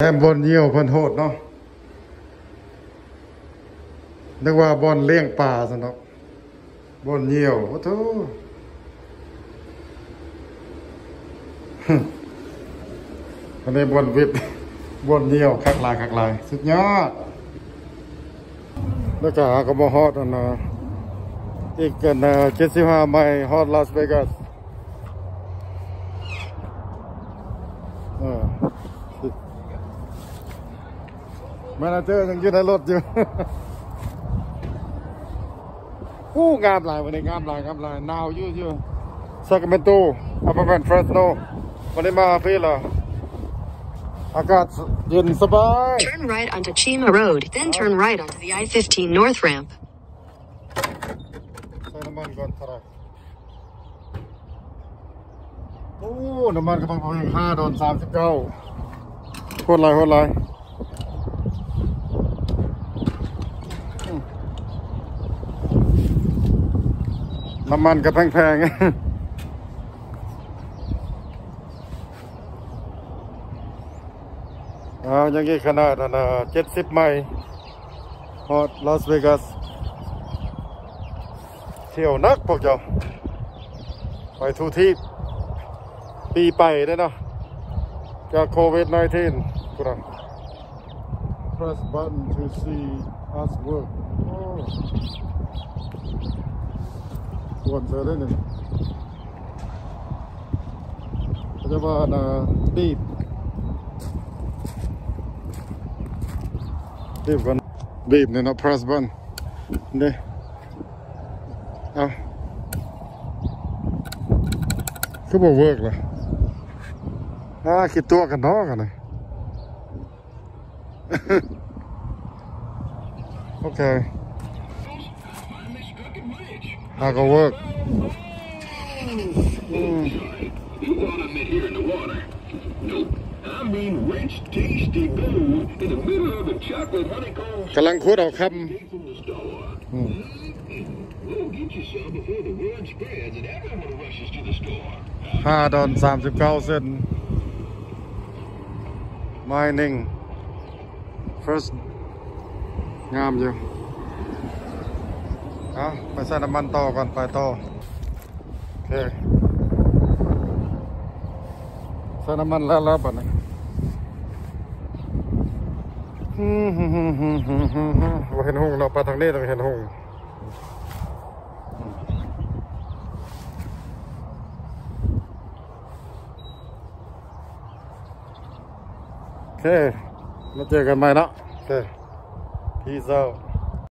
แอมบอลเยี่ยวพิ่นโหดเนาะนึกว่าบอลเลี้ยงปลาสนอกบอลเยี่ยวโอ้โธ่อันนี้บอลวิบบอลเยี่ยวคักลายคักลาย สุดยอด แล้วก็หากระบอกฮอตนะอีกกันนเจ็ดสิบห้าไมล์ฮอตลาสเวกัสเออ แมเนเจอร์ยังอยู่ในรถอยู่อู้งามหลายวันนี้งามหลายงามหลายหนาวอยู่อยู่ซากาเมนโตอัปเปอร์แมนเฟรสโนวันนี้มาพี่ละอากาศเย็นสบาย Turn right onto Chima Road, then turn right onto the I 15 North ramp. ใส่น้ำมันก่อนเท่าไหรโอ้น้ำมันกำลังพอห้าโดนสามสิบเก้าโคตรไรโคตรไร น้ำมันก็แพงๆเอาอย่างนี้ขนาดนะเจ็ดสิบไมล์ฮอตลาสเวกัส เที่ยวนักพวกเจ้า ไปทุที่ปีไปได้เนาะจากโควิด -19 กูนะ press button to see us work โอ้ปวดเจอได้หนึ่งเขาจะว่านะบีบบีบกันบีบเนี่ยนะ press button เนี่ยเอาก็บอกเวิร์ก เลยอ่าคิดตัวกันเนาะกันเลยโอเคอ่าก็เวิร์ก You thought I meant here in the water. Nope. I mean rich, tasty gold in the middle of a chocolate honeycomb กำลังคุดเอาค from the store. We'll get you some before the word spreads and everyone rushes to the store. ำห้าดอนสามสิบเก้าเซน mining first งามอยู่ เอาไปใส่น้ำมันต่อก่อนไปต่อโอเคใส่น้ำมันแล้วแล้วป่ะนี่ยฮึ่มฮึ่มฮึ่มฮึ่มฮึ่มฮึ่มฮึ่มเราเห็นหงเราไปทางนี้เราเห็นหงโอเคมาเจอกันใหม่นะโอเค peace out